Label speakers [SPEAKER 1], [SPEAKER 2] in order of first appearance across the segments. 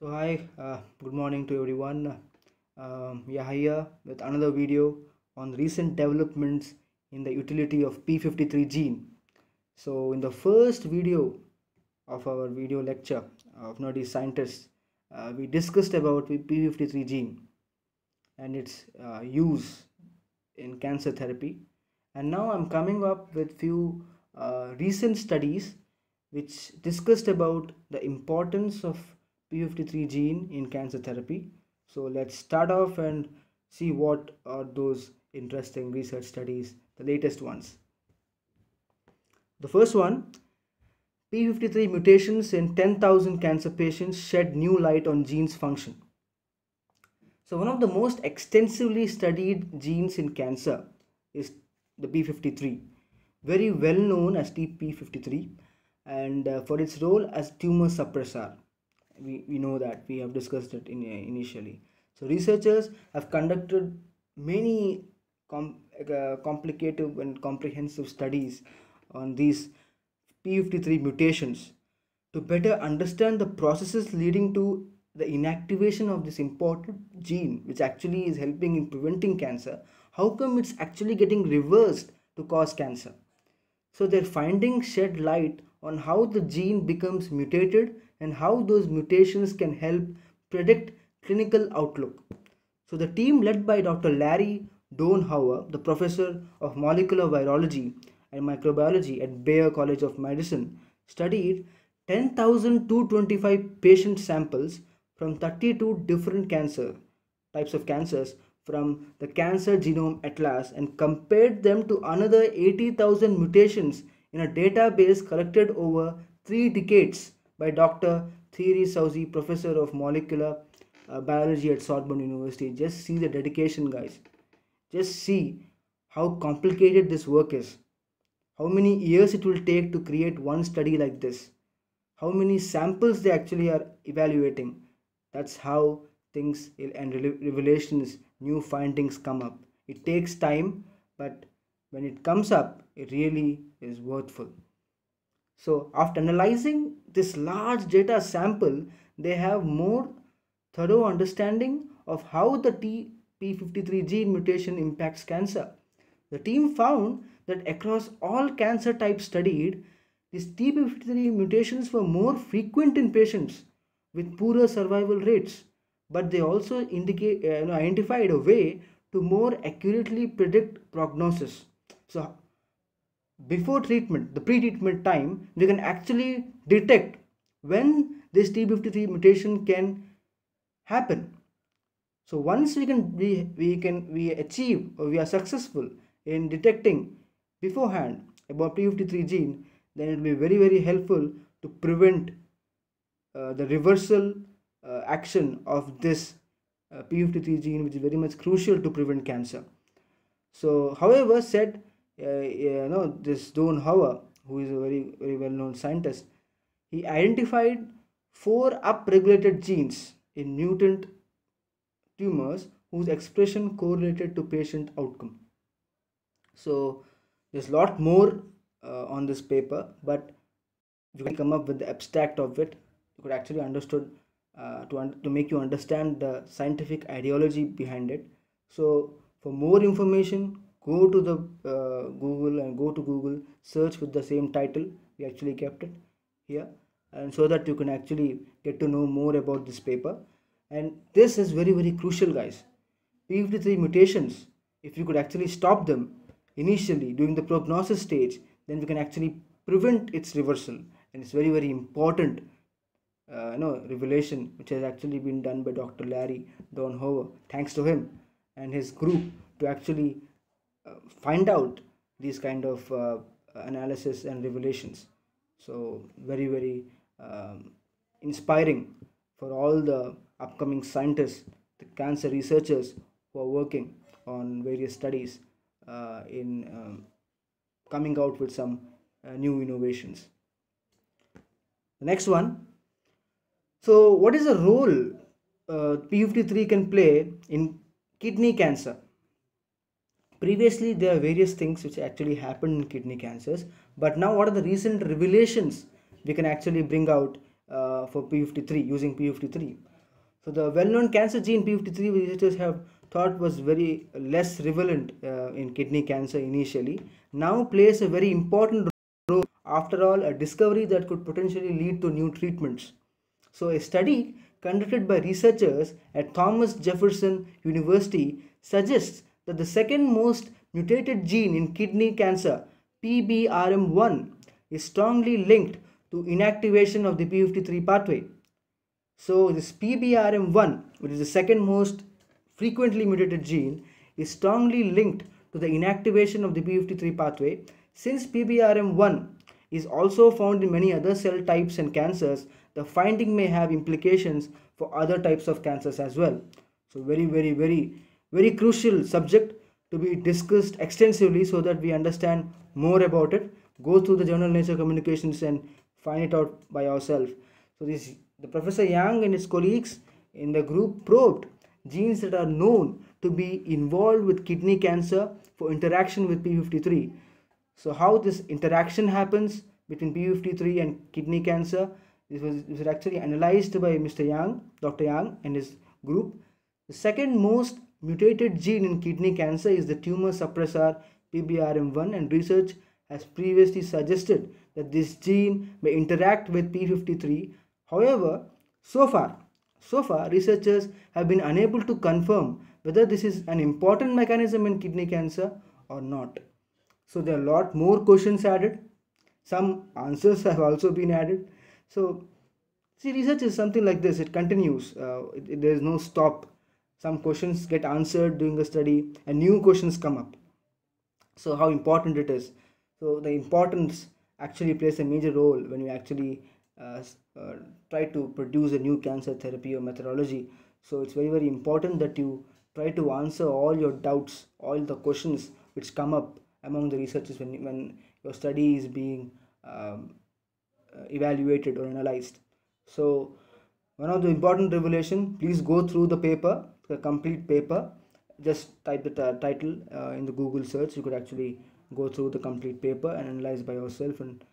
[SPEAKER 1] So hi, uh, good morning to everyone. Um, yeah, here with another video on recent developments in the utility of P53 gene. So in the first video of our video lecture of Nerdy Scientists, uh, we discussed about P53 gene and its uh, use in cancer therapy. And now I'm coming up with few uh, recent studies which discussed about the importance of P53 gene in cancer therapy. So let's start off and see what are those interesting research studies, the latest ones. The first one P53 mutations in 10,000 cancer patients shed new light on genes function. So, one of the most extensively studied genes in cancer is the P53, very well known as TP53, and uh, for its role as tumor suppressor we, we know that we have discussed it in, initially. So researchers have conducted many com- uh, complicated and comprehensive studies on these p53 mutations to better understand the processes leading to the inactivation of this important gene which actually is helping in preventing cancer. How come it's actually getting reversed to cause cancer? So their findings shed light on how the gene becomes mutated and how those mutations can help predict clinical outlook. So the team led by Dr. Larry Donehower, the professor of molecular virology and microbiology at Baylor College of Medicine, studied 10,225 patient samples from 32 different cancer types of cancers from the Cancer Genome Atlas and compared them to another 80,000 mutations in a database collected over three decades by Dr. Thierry Soussi, professor of molecular uh, biology at Sorbonne University. Just see the dedication, guys. Just see how complicated this work is. How many years it will take to create one study like this. How many samples they actually are evaluating. That's how things and revelations, new findings come up. It takes time, but when it comes up, it really is worthful. So after analyzing this large data sample, they have more thorough understanding of how the TP53 gene mutation impacts cancer. The team found that across all cancer types studied, these TP53 mutations were more frequent in patients with poorer survival rates, but they also indicate, uh, identified a way to more accurately predict prognosis. So before treatment, the pre-treatment time, we can actually detect when this T53 mutation can happen. So once we can we, we can we achieve or we are successful in detecting beforehand about P53 gene, then it will be very very helpful to prevent uh, the reversal uh, action of this uh, P53 gene, which is very much crucial to prevent cancer. So, however, said you know this Donehower, who is a very very well known scientist, he identified four upregulated genes in mutant tumors whose expression correlated to patient outcome. So there's a lot more uh, on this paper, but you can come up with the abstract of it, you could actually understood uh, to, to make you understand the scientific ideology behind it. So for more information, go to the uh, google and go to google search with the same title we actually kept it here and so that you can actually get to know more about this paper. And this is very very crucial guys. P53 mutations if you could actually stop them initially during the prognosis stage then we can actually prevent its reversal. And it's very very important uh, you know revelation which has actually been done by dr larry Donehower thanks to him and his group to actually find out these kind of uh, analysis and revelations. So very very um, inspiring for all the upcoming scientists the cancer researchers who are working on various studies uh, in um, coming out with some uh, new innovations. The next one. So what is the role uh, p53 can play in kidney cancer previously there are various things which actually happened in kidney cancers but now what are the recent revelations we can actually bring out uh, for p53 using p53 so the well-known cancer gene p53 researchers have thought was very less relevant uh, in kidney cancer initially. Now plays a very important role after all a discovery that could potentially lead to new treatments. So a study conducted by researchers at thomas jefferson university suggests that the second most mutated gene in kidney cancer pbrm1 is strongly linked to inactivation of the p53 pathway so this PBRM1, which is the second most frequently mutated gene, is strongly linked to the inactivation of the P53 pathway. Since PBRM1 is also found in many other cell types and cancers, the finding may have implications for other types of cancers as well. So very, very, very, very crucial subject to be discussed extensively so that we understand more about it. Go through the journal Nature Communications and find it out by ourselves. So this the Professor Yang and his colleagues in the group probed genes that are known to be involved with kidney cancer for interaction with P53. So how this interaction happens between P53 and kidney cancer, this was, this was actually analyzed by Mr. Yang, Dr. Yang and his group. The second most mutated gene in kidney cancer is the tumor suppressor PBRM1 and research has previously suggested that this gene may interact with P53 However, so far, so far researchers have been unable to confirm whether this is an important mechanism in kidney cancer or not. So there are a lot more questions added. Some answers have also been added. So see research is something like this. It continues. Uh, it, it, there is no stop. Some questions get answered during the study and new questions come up. So how important it is. So the importance actually plays a major role when you actually uh, uh, try to produce a new cancer therapy or methodology so it's very very important that you try to answer all your doubts all the questions which come up among the researchers when, when your study is being um, uh, evaluated or analyzed so one of the important revelation please go through the paper the complete paper. Just type the title uh, in the google search. You could actually go through the complete paper and analyze by yourself and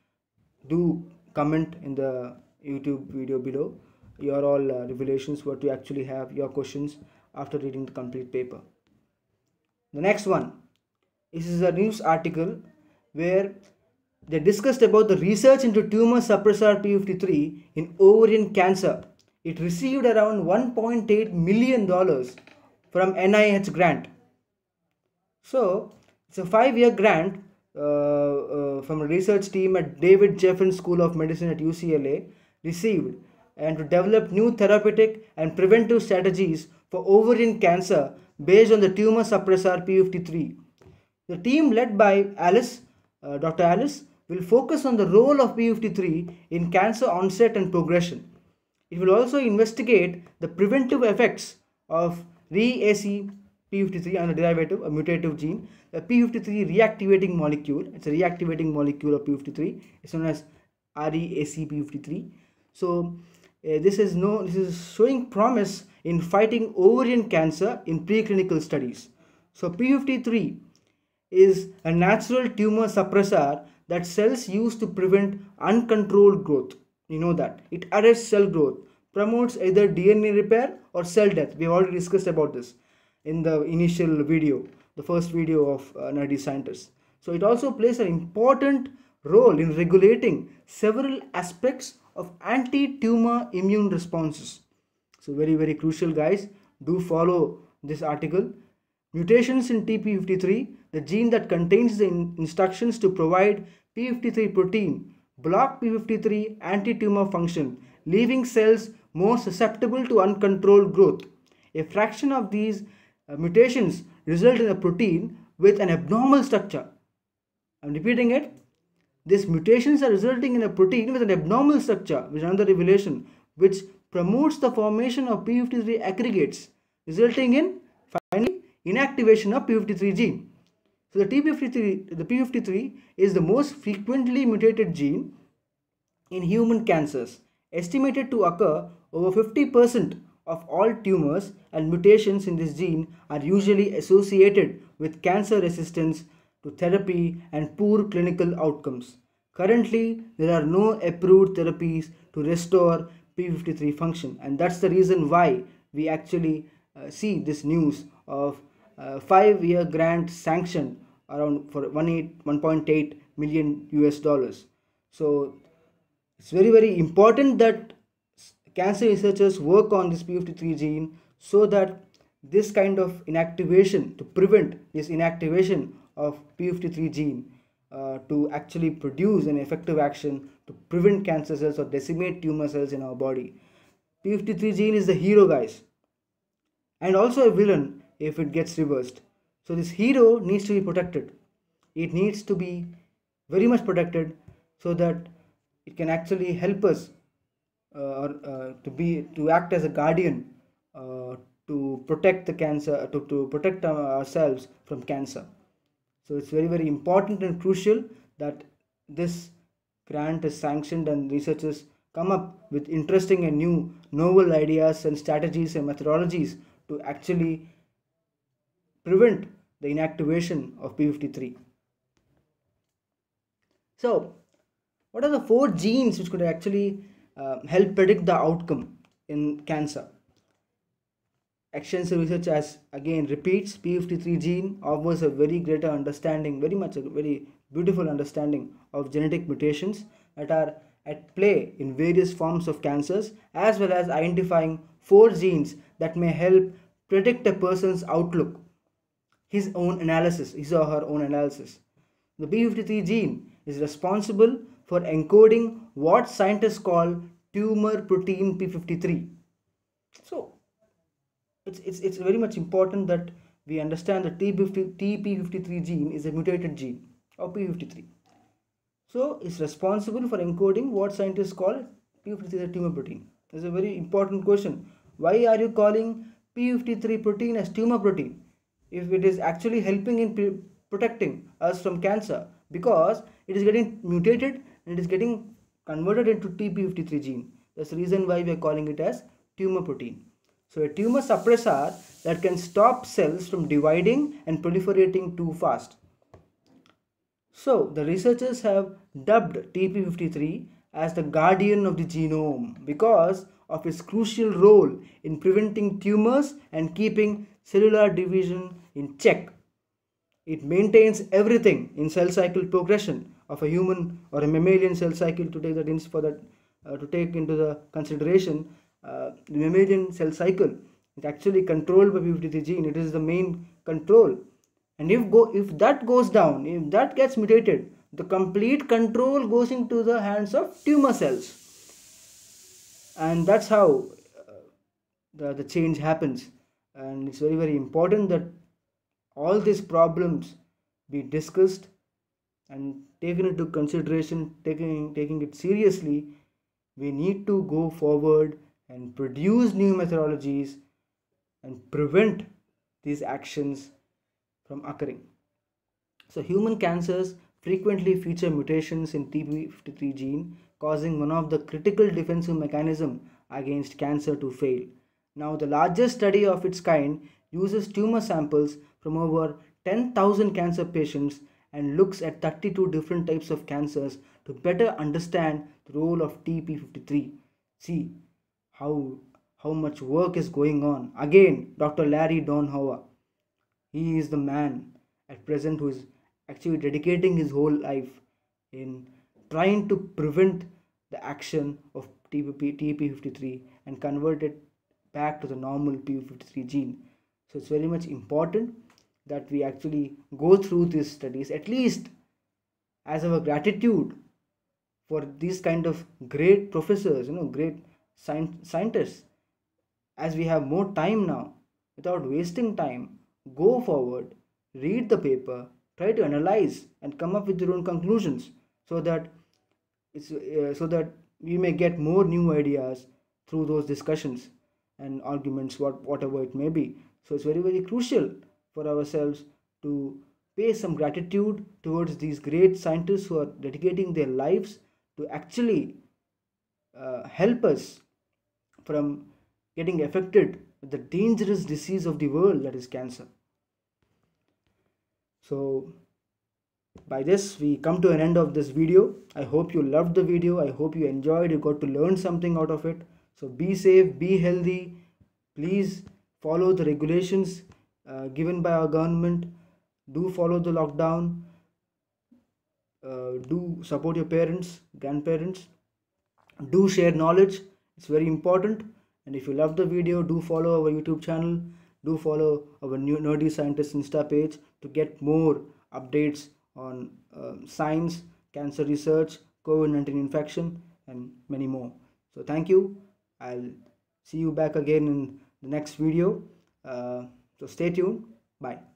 [SPEAKER 1] do comment in the youtube video below. Your all uh, revelations what you actually have your questions after reading the complete paper. The next one. This is a news article where they discussed about the research into tumor suppressor p53 in ovarian cancer it received around 1.8 million dollars from nih grant so it's a five year grant uh, uh, from a research team at David Geffen School of Medicine at UCLA received and to develop new therapeutic and preventive strategies for ovarian cancer based on the tumor suppressor P53. The team led by Alice, uh, Dr. Alice, will focus on the role of P53 in cancer onset and progression. It will also investigate the preventive effects of REAC P53 and a derivative, a mutative gene. The P53 reactivating molecule, it's a reactivating molecule of P53. It's known as REAC P53. So uh, this is no, this is showing promise in fighting ovarian cancer in preclinical studies. So P53 is a natural tumor suppressor that cells use to prevent uncontrolled growth. You know that. It arrests cell growth, promotes either DNA repair or cell death. We have already discussed about this in the initial video, the first video of uh, Nerdy Scientist. So it also plays an important role in regulating several aspects of anti-tumor immune responses. So very, very crucial guys. Do follow this article. Mutations in TP53, the gene that contains the in instructions to provide P53 protein, block P53 anti-tumor function, leaving cells more susceptible to uncontrolled growth. A fraction of these uh, mutations result in a protein with an abnormal structure. I'm repeating it. These mutations are resulting in a protein with an abnormal structure, which is another revelation, which promotes the formation of p53 aggregates, resulting in finally inactivation of p53 gene. So the TP53, the p53 is the most frequently mutated gene in human cancers, estimated to occur over 50% of all tumors and mutations in this gene are usually associated with cancer resistance to therapy and poor clinical outcomes. Currently, there are no approved therapies to restore P53 function, and that's the reason why we actually uh, see this news of uh, five-year grant sanctioned around for 1.8 million US dollars. So it's very very important that cancer researchers work on this P53 gene so that this kind of inactivation to prevent this inactivation of P53 gene uh, to actually produce an effective action to prevent cancer cells or decimate tumor cells in our body. P53 gene is the hero guys and also a villain if it gets reversed. So this hero needs to be protected. It needs to be very much protected so that it can actually help us uh, uh, to be to act as a guardian uh, to protect the cancer to, to protect ourselves from cancer so it's very very important and crucial that this grant is sanctioned and researchers come up with interesting and new novel ideas and strategies and methodologies to actually prevent the inactivation of P53. So, what are the four genes which could actually uh, help predict the outcome in cancer? Extensive research as again repeats P53 gene offers a very greater understanding, very much a very beautiful understanding of genetic mutations that are at play in various forms of cancers as well as identifying four genes that may help predict a person's outlook his own analysis his or her own analysis the p53 gene is responsible for encoding what scientists call tumor protein p53 so it's, it's, it's very much important that we understand that TP50, TP53 gene is a mutated gene of P53. So it's responsible for encoding what scientists call P53 tumor protein. Is a very important question. Why are you calling P53 protein as tumor protein if it is actually helping in protecting us from cancer? Because it is getting mutated and it is getting converted into TP53 gene. That's the reason why we are calling it as tumor protein. So a tumor suppressor that can stop cells from dividing and proliferating too fast. So the researchers have dubbed TP53 as the guardian of the genome because of its crucial role in preventing tumors and keeping cellular division in check. It maintains everything in cell cycle progression of a human or a mammalian cell cycle to take that for that uh, to take into the consideration uh, the mammalian cell cycle is actually controlled by P53 gene. It is the main control. And if go if that goes down, if that gets mutated, the complete control goes into the hands of tumor cells. And that's how uh, the, the change happens. And it's very, very important that all these problems be discussed and taken into consideration, taking, taking it seriously. We need to go forward and produce new methodologies and prevent these actions from occurring. So human cancers frequently feature mutations in TP53 gene causing one of the critical defensive mechanism against cancer to fail. Now the largest study of its kind uses tumor samples from over 10,000 cancer patients and looks at 32 different types of cancers to better understand the role of TP53. See, how how much work is going on again dr larry Donehower he is the man at present who is actually dedicating his whole life in trying to prevent the action of TP, TP53 and convert it back to the normal P53 gene. So it's very much important that we actually go through these studies at least as our gratitude for these kind of great professors, you know, great scientists as we have more time now without wasting time go forward read the paper try to analyze and come up with your own conclusions so that it's uh, so that we may get more new ideas through those discussions and arguments what whatever it may be so it's very very crucial for ourselves to pay some gratitude towards these great scientists who are dedicating their lives to actually uh, help us from getting affected with the dangerous disease of the world that is cancer. So, by this we come to an end of this video. I hope you loved the video. I hope you enjoyed. You got to learn something out of it. So be safe be healthy. Please follow the regulations uh, given by our government. Do follow the lockdown. Uh, do support your parents grandparents. Do share knowledge. It's very important. And if you love the video do follow our youtube channel do follow our new nerdy scientist insta page to get more updates on uh, science cancer research covid-19 infection and many more. So thank you. I'll see you back again in the next video. Uh, so stay tuned. Bye